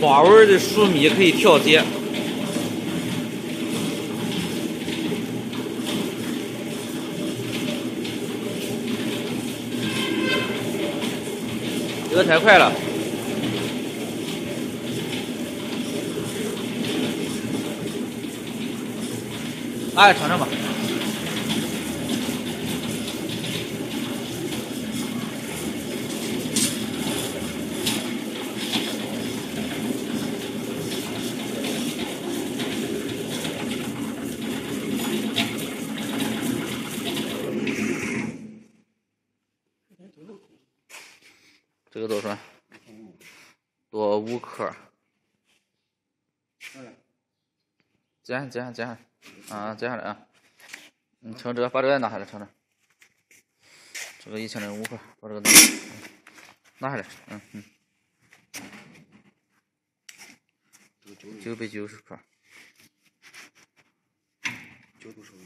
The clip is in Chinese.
花纹的疏密可以调节。这个太快了。哎，尝尝吧。这个多少？多五克。减减减，啊，减下来啊。你称这个，把这个拿下来称称。这个一千零五克，把这个拿拿下来，嗯嗯。九百九十克。九度稍微